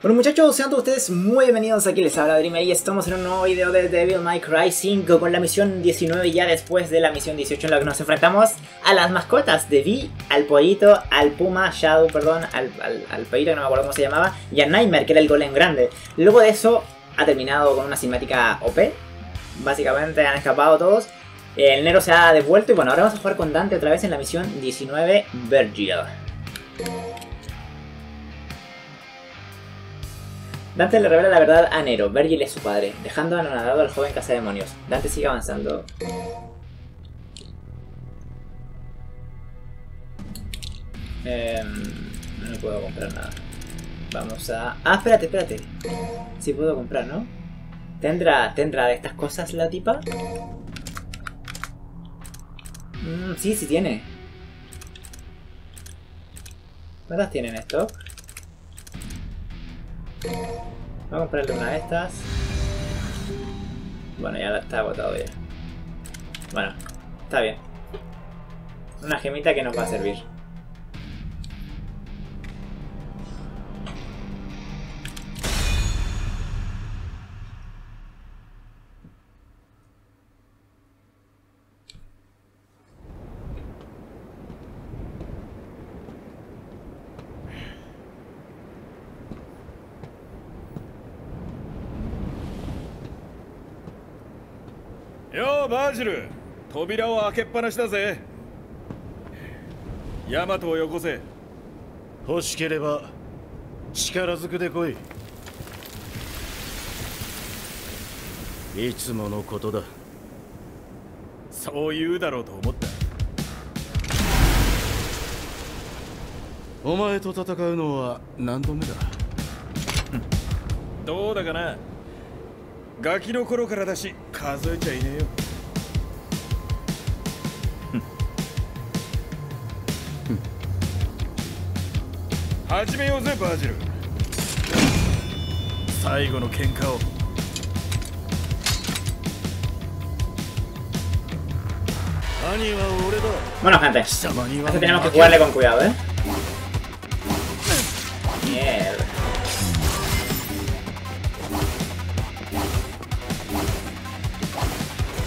Bueno muchachos, sean todos ustedes muy bienvenidos, aquí les habla Dreamer y estamos en un nuevo video de Devil May Cry 5 con la misión 19 ya después de la misión 18 en la que nos enfrentamos a las mascotas de Vi, al pollito, al puma, Shadow, perdón, al, al, que no me acuerdo cómo se llamaba, y a Nightmare que era el golem grande. Luego de eso ha terminado con una cinemática OP, básicamente han escapado todos, el Nero se ha devuelto y bueno, ahora vamos a jugar con Dante otra vez en la misión 19 Virgil. Dante le revela la verdad a Nero, Virgil es su padre, dejando anonadado al joven demonios. Dante sigue avanzando. Eh, no puedo comprar nada. Vamos a... Ah, espérate, espérate. Sí puedo comprar, ¿no? ¿Tendrá, ¿Tendrá de estas cosas la tipa? Mm, sí, sí tiene. ¿Cuántas tienen esto? Vamos a comprarle una de estas. Bueno, ya está agotado ya. Bueno, está bien. Una gemita que nos va a servir. ジル扉を開けっぱなしだぜ。ヤマトをよこせ。欲しければ力ずくで来い。いつものことだ。そう言うだろうと思った。お前と戦うのは何度目だ？どうだかな。ガキの頃からだし数えちゃいねえよ 始めようぜバージル最後の喧嘩を Bueno gente, así tenemos que jugarle con cuidado, ¿eh? Mierda.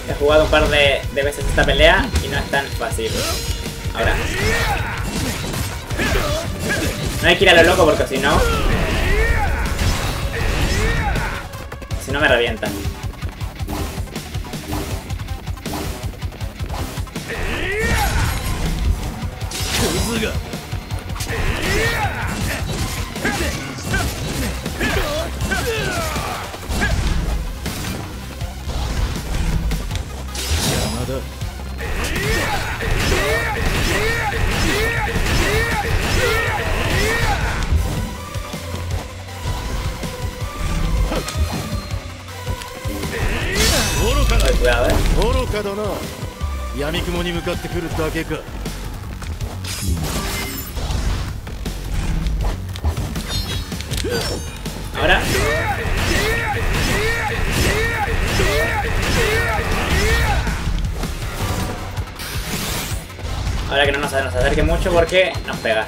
He jugado un par de, de veces esta pelea y no es tan fácil. Ahora. No hay que ir a lo loco porque si no... Si no me revientan. Ahora. Ahora que no nos, nos acerque mucho porque nos pega.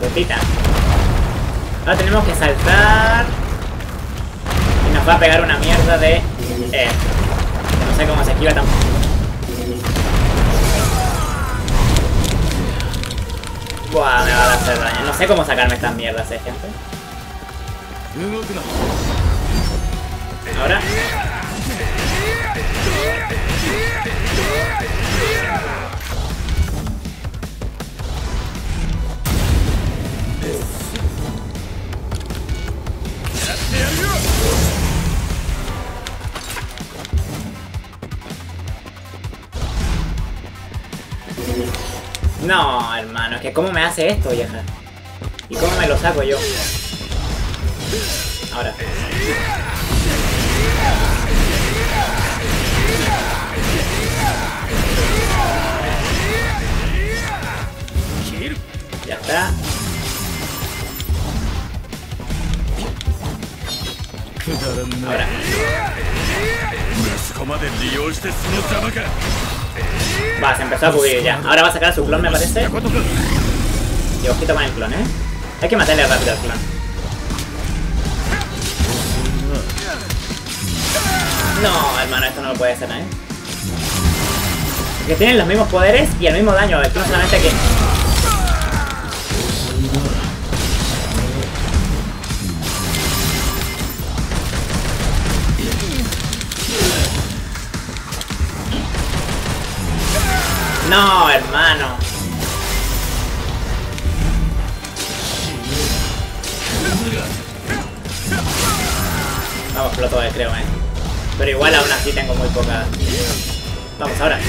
Putita. Ahora tenemos que saltar. Y nos va a pegar una mierda de... Eh, no sé cómo se esquiva tampoco. Buah, me va a hacer daño. No sé cómo sacarme estas mierdas, eh, gente. Ahora. No, hermano, es que cómo me hace esto, vieja. ¿Y cómo me lo saco yo? Ahora. Ya está. くだらんな Ahora. 息子まで利用してその邪魔か Va, se empezó a cubrir ya. Ahora va a sacar a su clon, me parece. ことか Y ojito con el clon, ¿eh? Hay que matarle rápido al clon. No, hermano, esto no lo puede ser, ¿eh? Que tienen los mismos poderes y el mismo daño. El clon solamente que... No, hermano. Vamos, floto de creo, eh. Pero igual aún así tengo muy poca. Vamos, ahora.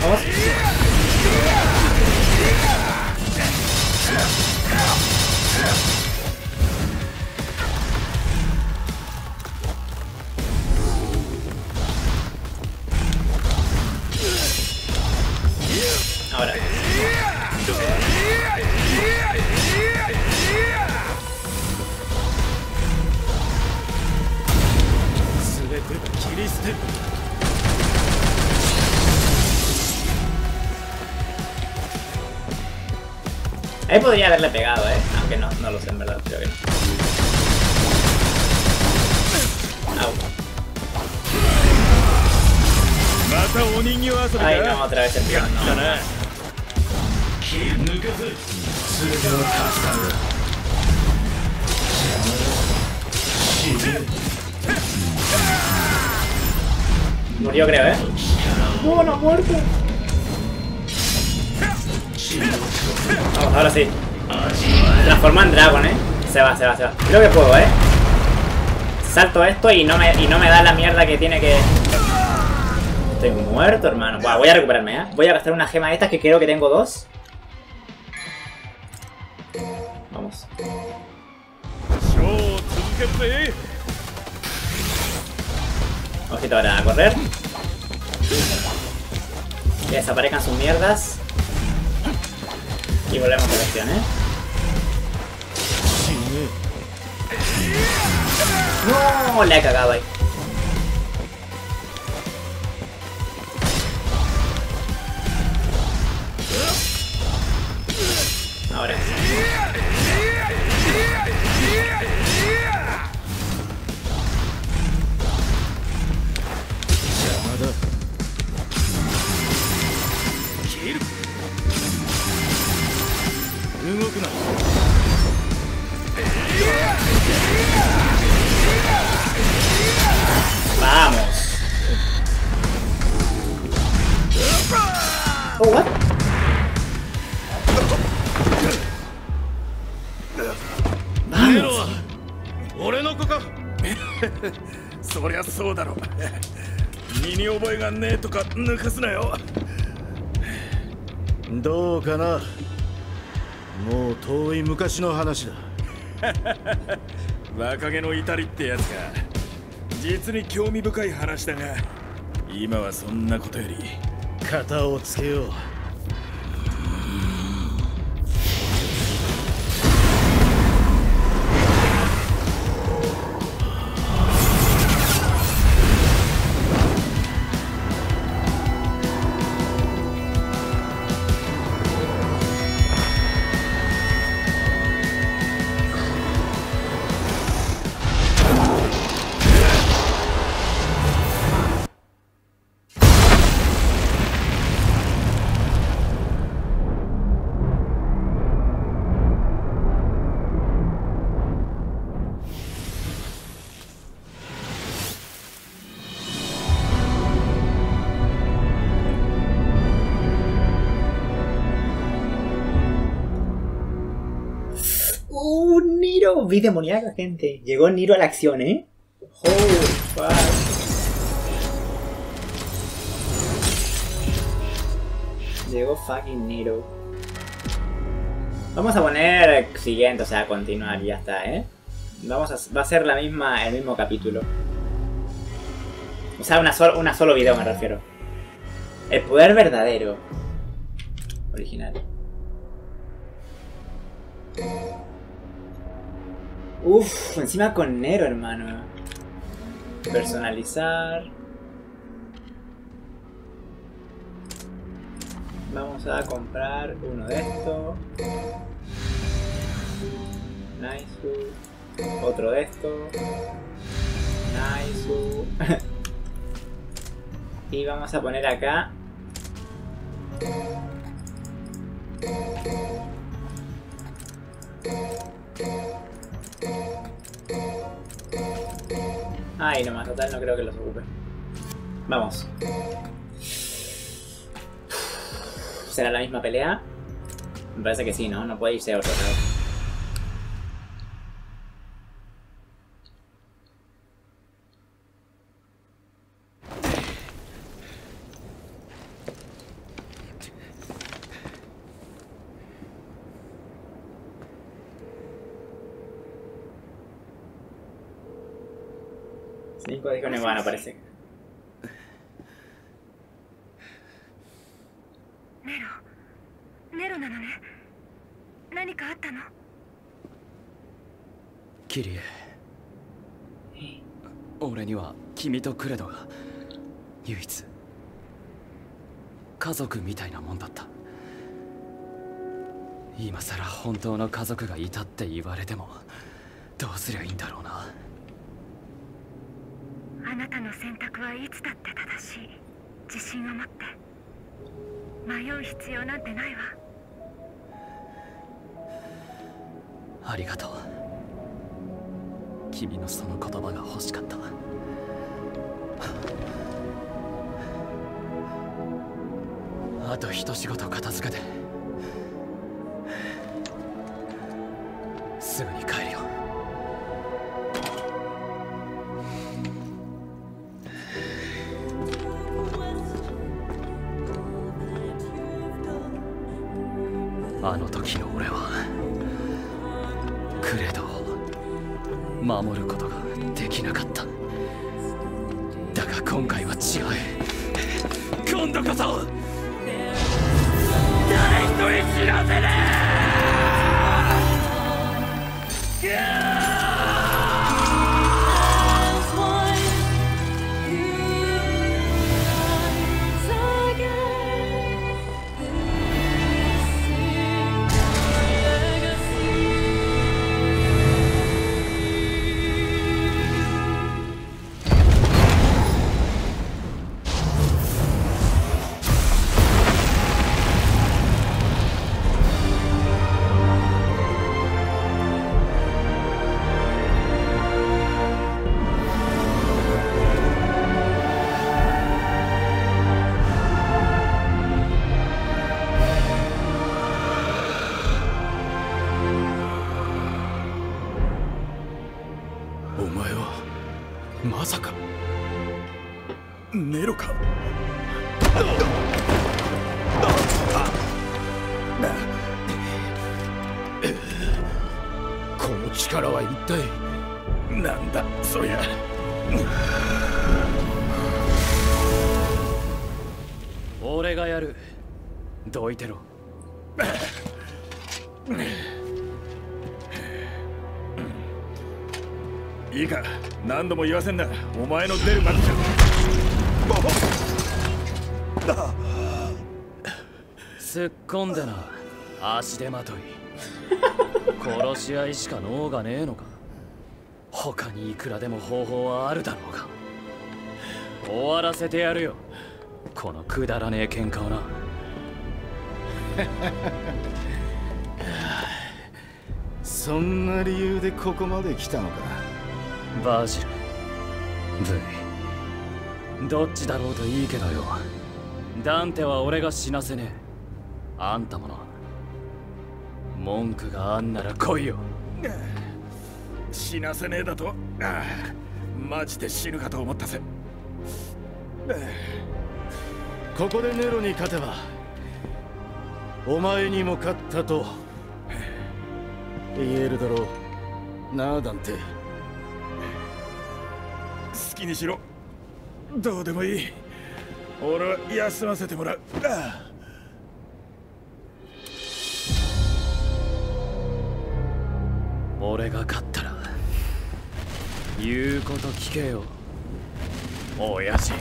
Vamos. Ahí podría haberle pegado, ¿eh? Aunque no, no lo sé, en verdad, creo que no. Au. Ay, no, otra vez el tío. No. Murió, creo, ¿eh? ¡No, no ha muerto! Vamos, ahora sí. Transforma en Dragon, ¿eh? Se va, se va, se va. Creo que puedo, ¿eh? Salto esto y no me, y no me da la mierda que tiene que... Estoy muerto, hermano. Buah, voy a recuperarme, ¿eh? Voy a gastar una gema de estas que creo que tengo dos. Vamos. Ojito ahora a correr. Que desaparezcan sus mierdas. Y volvemos a la acción, ¿eh? No, le he cagado ahí. うだろ身に覚えがねえとか抜かすなよ。どうかな。もう遠い昔の話だ。若気の至りってやつか。実に興味深い話だが今はそんなことより。型をつけよう Niro! Vi demoníaca, gente. Llegó Niro a la acción, ¿eh? ¡Holy fuck! Llegó fucking Niro. Vamos a poner siguiente, o sea, continuar y ya está, ¿eh? Vamos a, va a ser la misma, el mismo capítulo. O sea, una, sol, una solo video me refiero. El poder verdadero. Original. Uff, encima con Nero, hermano. Personalizar. Vamos a comprar uno de estos. Nice. Otro de estos. Nice. y vamos a poner acá. Ay, nomás, total, no creo que los ocupe. Vamos. ¿Será la misma pelea? Me parece que sí, ¿no? No puede irse a otro lado. Cinco no van. ネロ。ネロなのね。何かあったの？キリエ。俺には君とクレドが唯一家族みたいなもんだった。今さら本当の家族がいたって言われてもどうすりゃいいんだろうなあなたはいつだって正しい。自信を持って。迷う必要なんてないわ。ありがとう。君のその言葉が欲しかった。あと一仕事片付けて。すぐに帰るよ。あの時の俺はクレドを守ることができなかった。だが今回は違う。今度こそ！体なんだそりゃ。俺がやる。どいてろ。いいか何度も言わせんな。お前の出る幕じゃ。突っ込んでな。足手まとい。殺し合いしか脳がねえのか他にいくらでも方法はあるだろうが。終わらせてやるよ。このくだらねえ喧嘩をな。そんな理由でここまで来たのか。バージル。V どっちだろうといいけどよ。ダンテは俺が死なせねえ。あんたもな文句があんなら来いよ死なせねえだと。ああマジで死ぬかと思ったぜ。ここでネロに勝てばお前にも勝ったと言えるだろう。なあダンテ。好きにしろ。どうでもいい。俺は休ませてもらう。ああ。俺が勝言うこと聞けよ親父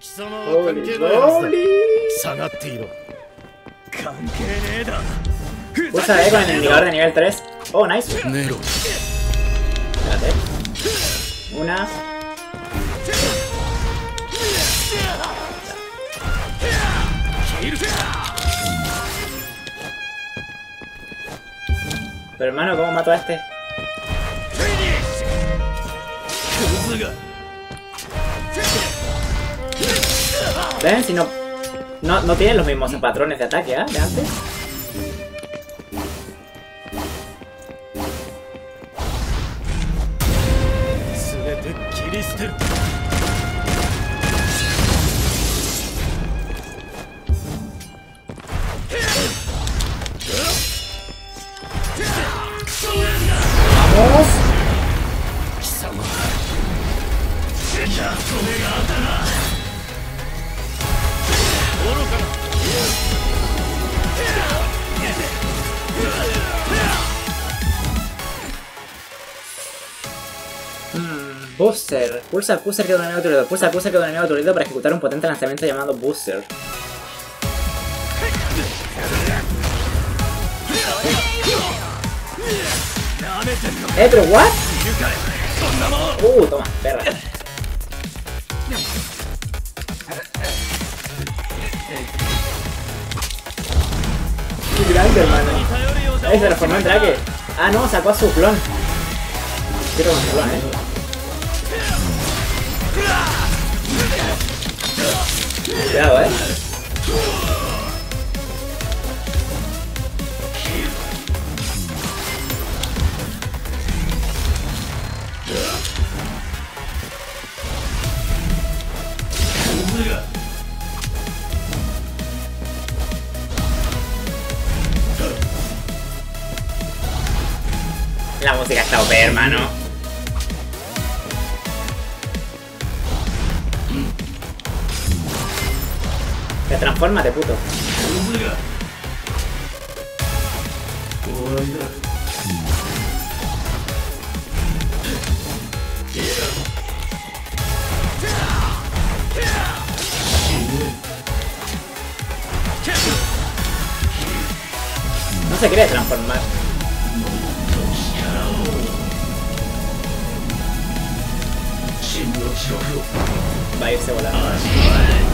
貴下がっていろ関係ねえだふざけんなよ Oh, nice. Nero. Espérate. Pero hermano, ¿cómo mato a este? ¿Ven? Si no... No, no tienen los mismos patrones de ataque, ¿ah? De antes. Pulsa Booster que da un enemigo aturdido. Pulsa Booster que da un enemigo aturdido para ejecutar un potente lanzamiento llamado Booster. Eh, pero what? Uh, toma, perra. Qué grande, hermano. Ahí se transformó en Drake. Ah, no, sacó a su clon. Quiero con su clon, eh. Cuidado, eh. La música está OP, hermano. Te transforma, de puto. No se quiere transformar. Va a irse volando.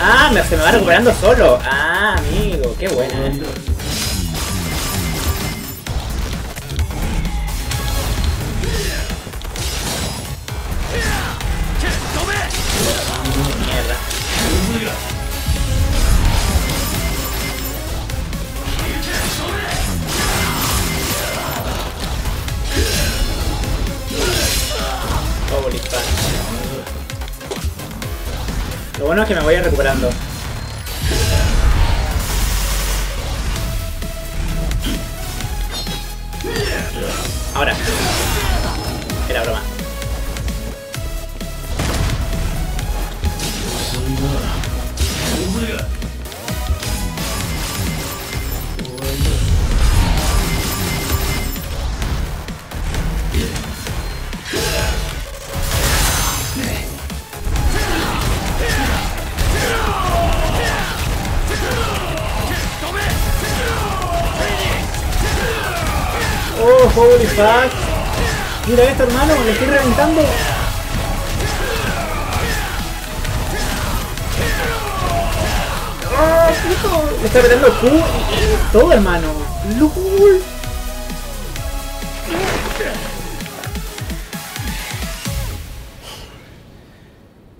Ah, me, se me va recuperando solo. Ah, qué buena. eh. Lo bueno es que me voy recuperando. fuck. Mira esto, hermano, le estoy reventando. ¡Ah, puto! Le está metiendo Q y, y todo, hermano. ¡Lul!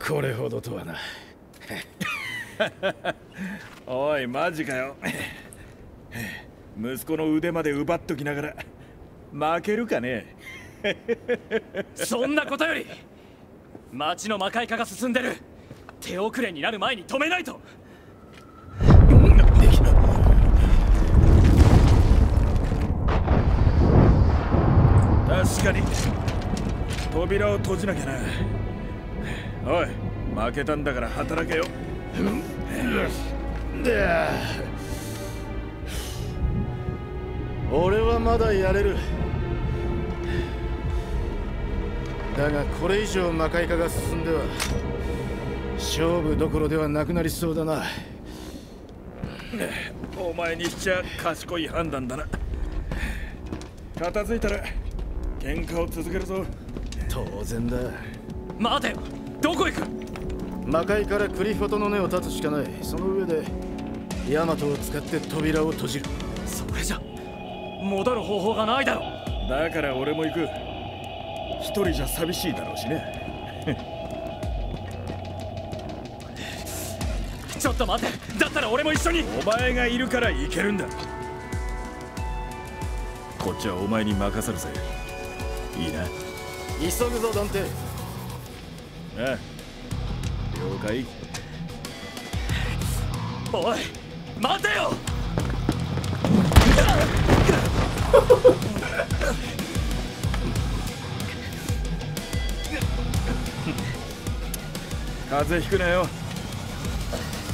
これほどとはなおいマジかよ息子の腕まで奪っときながら 負けるかね？そんなことより町の魔界化が進んでる。手遅れになる前に止めないと。確かに。扉を閉じなきゃな。おい負けたんだから働けよ。で俺はまだやれる。だがこれ以上魔界化が進んでは勝負どころではなくなりそうだな。お前にしちゃ賢い判断だな。片付いたら喧嘩を続けるぞ。当然だ。待てよ。どこ行く？魔界からクリフォトの根を断つしかない。その上でヤマトを使って扉を閉じる。それじゃ戻る方法がないだろだから俺も行く。一人じゃ寂しいだろうしね。ちょっと待って。だったら俺も一緒に。お前がいるから行けるんだ。こっちはお前に任せるぜ。いいな。急ぐぞダンテ。ああ。了解。おい待てよ風邪ひくなよ。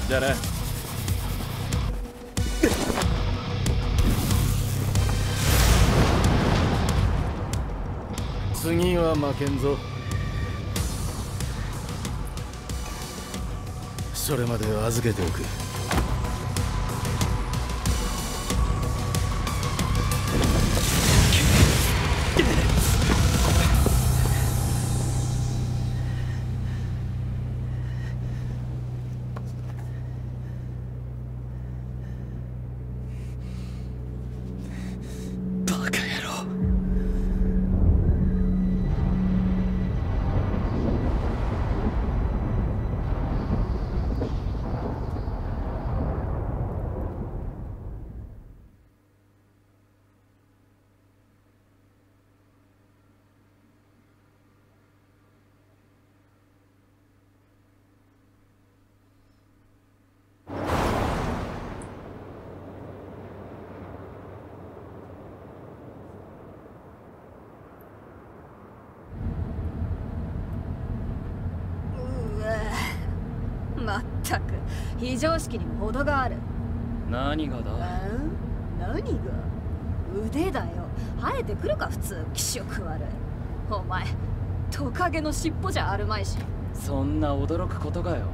じゃあな。次は負けんぞ。それまで預けておく。ったく非常識にも程がある。何がだ？うん？何が？腕だよ。生えてくるか普通。気色悪い。お前トカゲの尻尾じゃあるまいし。そんな驚くことかよ。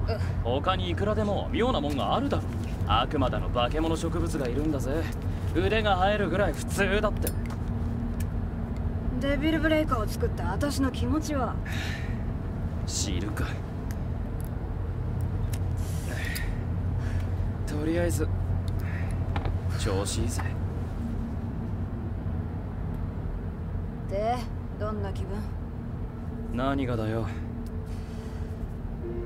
他にいくらでも妙なもんがあるだろ悪魔だの化け物植物がいるんだぜ。腕が生えるぐらい普通だって。デビルブレイカーを作った私の気持ちは？知るかとりあえず。調子いいぜ。でどんな気分？何がだよ。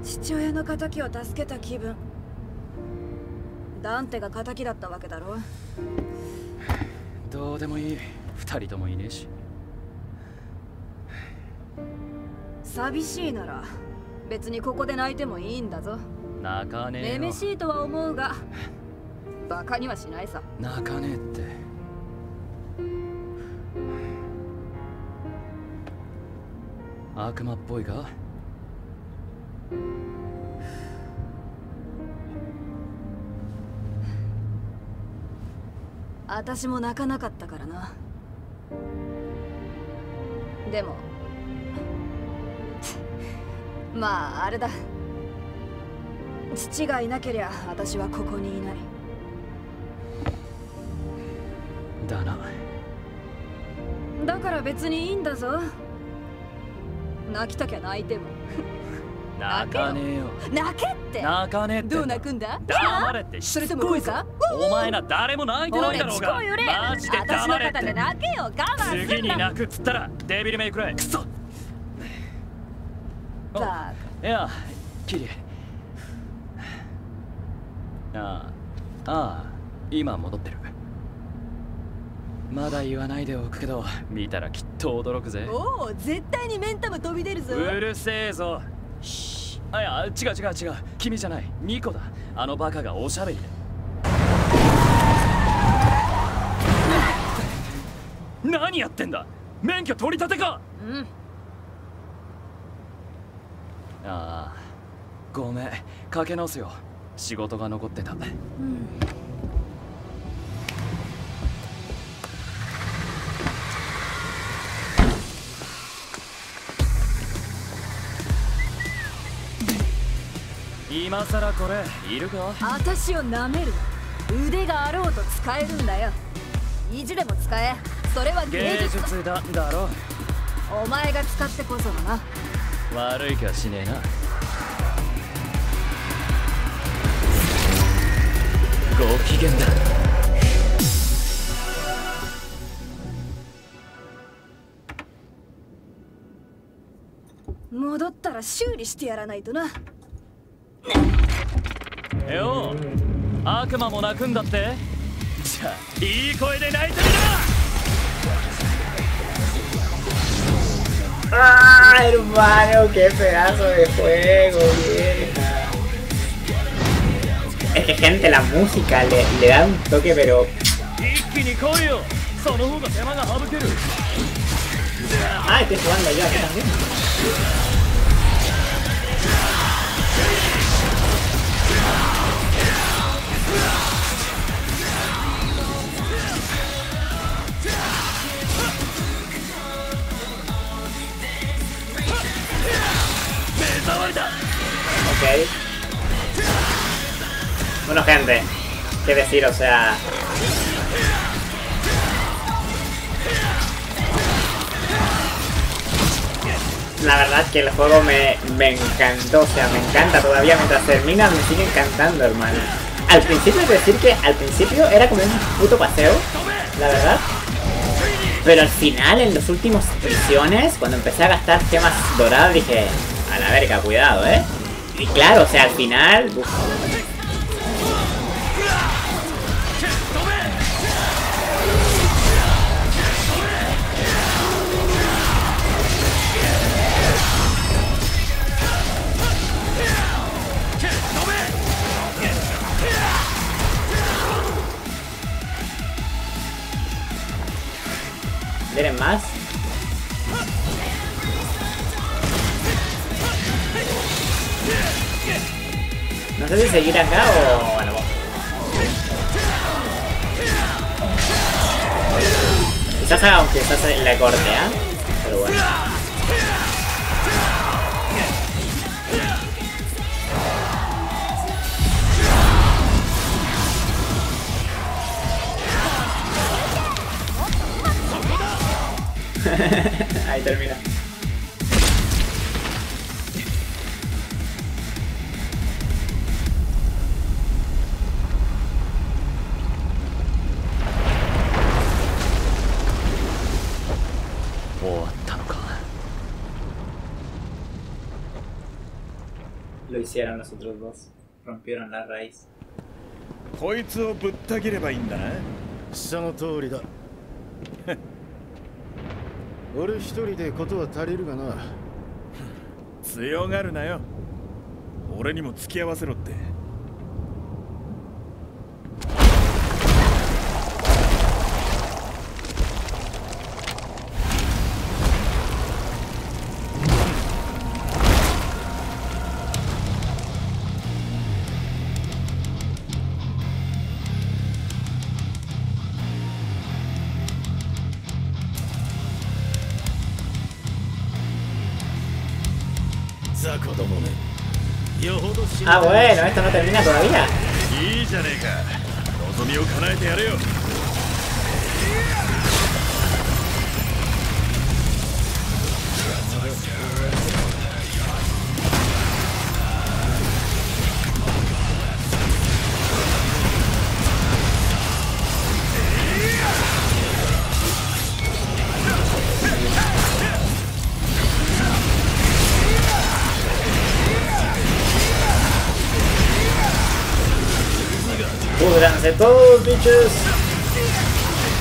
父親の敵を助けた気分。ダンテが敵だったわけだろ。どうでもいい。二人ともいねえし。寂しいなら別にここで泣いてもいいんだぞ泣かねえよ。めめしいとは思うがバカにはしないさ。泣かねえって。悪魔っぽいか私も泣かなかったからな。でもまああれだ父がいなけりゃ私はここにいない。だな。だから別にいいんだぞ。泣きたきゃ泣いても。泣かねえよ。泣けって。泣かねえって。どう泣くんだ？黙れって。しそれともつこいぞ。こいかお前ら誰も泣いてないだろうが。マジで黙れって。泣けよ。我慢次に泣くっつったらデビルメイクライクソバいやキリああああ今戻ってる。まだ言わないでおくけど見たらきっと驚くぜ。カおお絶対にメンタム飛び出るぞ。うるせえぞ。あいや違う違う違う。君じゃない。ニコだ。あのバカがおしゃべりで。何やってんだ。免許取り立てか。うん。ああごめん。かけ直すよ仕事が残ってた。今さらこれいるか？私を舐める。な腕があろうと使えるんだよ。意地でも使え。それは芸芸術だ。術だだろ。お前が使ってこそだな。悪い気はしねえなご機嫌だ戻ったら修理してやらないとなよ悪魔も泣くんだって？じゃあいい声で泣いてみ ¡Ah, hermano! ¡Qué pedazo de juego, vieja! Es que gente, la música le, le da un toque, pero... Ah, estoy jugando yo aquí también. Okay. Bueno, gente, qué decir, o sea... La verdad que el juego me, me encantó, o sea, me encanta todavía mientras termina, me sigue encantando, hermano. Al principio, es decir que al principio era como un puto paseo, la verdad. Pero al final, en los últimos misiones, cuando empecé a gastar gemas doradas, dije, a la verga, cuidado, ¿eh? Y claro, o sea, al final... ¿Vienen más? No sé si seguir acá o... Bueno. Quizás haga aunque quizás la corte, ¿ah? Pero bueno. Ahí termina. Lo hicieron los otros dos. Rompieron la raíz. こいつをぶった切ればいいんだなその通りだ 俺一人でことは足りるがな。強がるなよ。俺にも付き合わせろって。Ah, bueno, esto no termina todavía.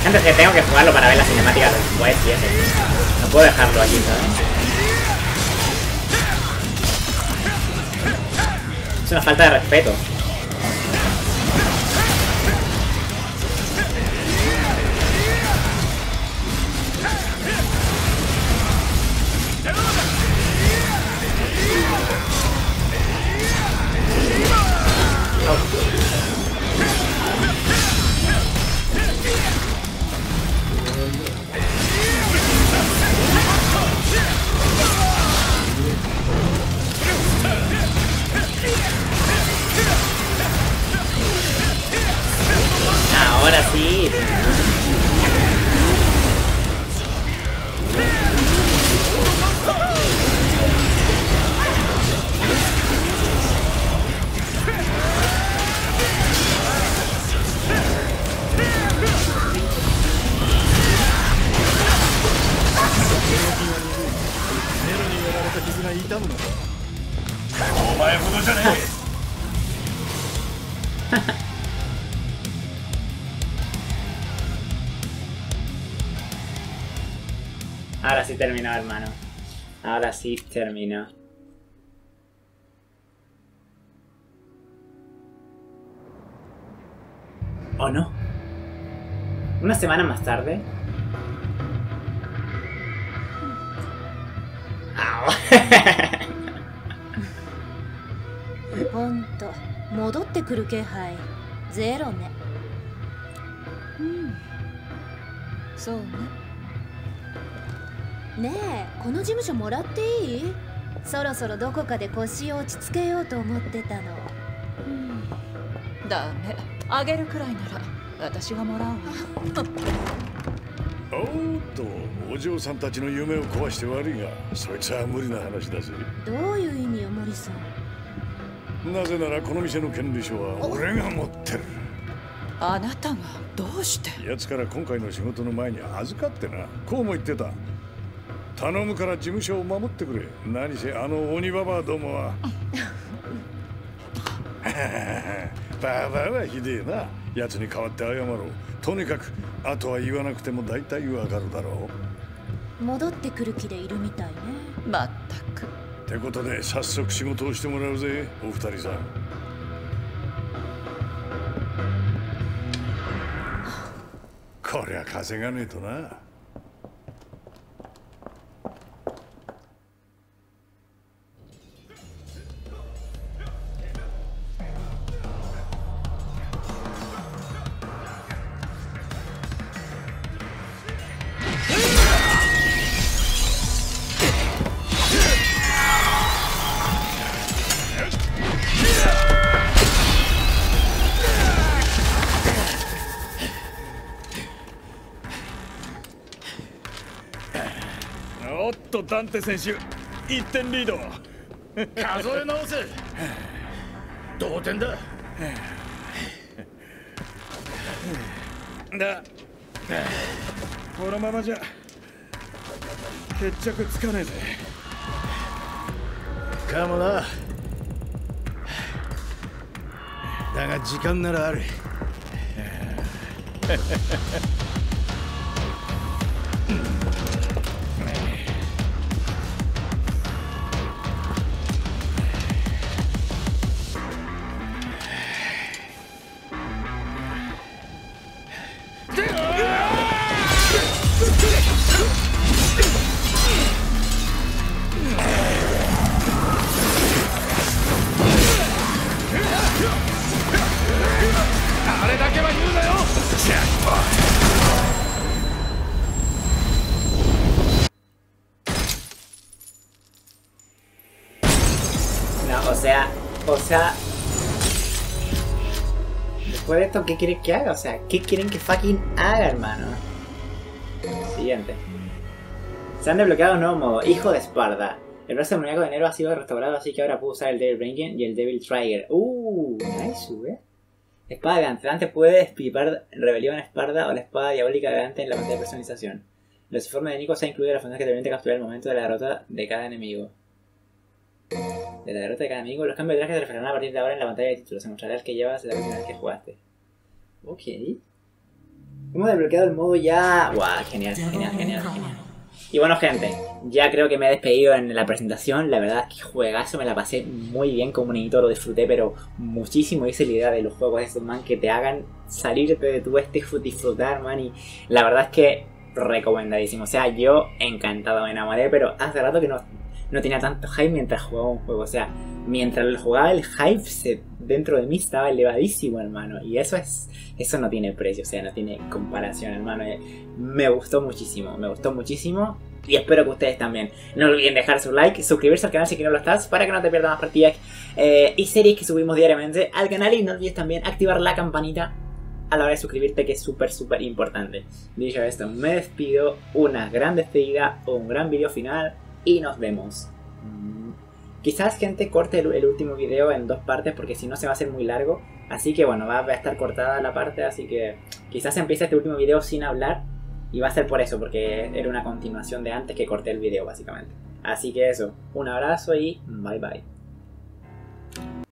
Antes que tengo que jugarlo para ver la cinemática después y eso. No puedo dejarlo aquí, ¿sabes? Es una falta de respeto. Ahora sí terminó. ¿O no? Una semana más tarde. Ah, ほんと戻ってくる気配ゼロねうんそうね ねえこの事務所もらっていい？そろそろどこかで腰を落ち着けようと思ってたの。うん。ダメあげるくらいなら私がもらうわ。おーっとお嬢さんたちの夢を壊して悪いがそいつは無理な話だぜ。どういう意味よ森さんなぜならこの店の権利書は俺が持ってる。あなたがどうして？奴から今回の仕事の前に預かってな。こうも言ってた頼むから事務所を守ってくれ。何せあの鬼ババアどもは。ババアはひでえな。奴に代わって謝ろう。とにかくあとは言わなくても大体わかるだろ戻ってくる気でいるみたいね。まったく。うってことで早速仕事をしてもらうぜお二人さん。こりゃ稼がねえとなンテ選手1点リード。数え直せ。同点だ。だ。このままじゃ決着つかねえぜ。かもな。だが時間ならある ¿qué quieren que haga? O sea, ¿qué quieren que fucking haga, hermano? Siguiente. Se han desbloqueado un nuevo modo, Hijo de Esparda. El brazo muñeco de enero ha sido restaurado, así que ahora puedo usar el Devil Ranger y el Devil Trigger. Uh, nice, eh. Espada de Dante. Dante puede despipar Rebelión Esparda o la espada diabólica de Dante en la pantalla de personalización. Los informes de Nico se ha incluido la función que te permite capturar el momento de la derrota de cada enemigo. De la derrota de cada enemigo, los cambios de traje se reflejarán a partir de ahora en la pantalla de títulos. Se mostrará el que llevas la vez que jugaste. Ok. Hemos desbloqueado el modo ya... Guau, genial, genial, genial, genial. Y bueno, gente, ya creo que me he despedido en la presentación. La verdad que juegazo, me la pasé muy bien como niñito, lo disfruté, pero muchísimo. Es la idea de los juegos estos, man, que te hagan salirte de tu este disfrutar, man. Y la verdad es que recomendadísimo. O sea, yo encantado, me enamoré, pero hace rato que no, no tenía tanto hype mientras jugaba un juego. O sea, mientras lo jugaba el hype se, dentro de mí estaba elevadísimo, hermano. Y eso es eso no tiene precio, o sea, no tiene comparación, hermano. Eh, me gustó muchísimo, me gustó muchísimo. Y espero que ustedes también. No olviden dejar su like, suscribirse al canal si no lo estás, para que no te pierdas más partidas eh, y series que subimos diariamente al canal. Y no olvides también activar la campanita a la hora de suscribirte, que es súper, súper importante. Dicho esto, me despido, una gran despedida, un gran vídeo final y nos vemos. Quizás gente corte el, último video en dos partes porque si no se va a hacer muy largo. Así que bueno, va a estar cortada la parte, así que quizás empiece este último video sin hablar. Y va a ser por eso, porque era una continuación de antes que corté el video básicamente. Así que eso, un abrazo y bye bye.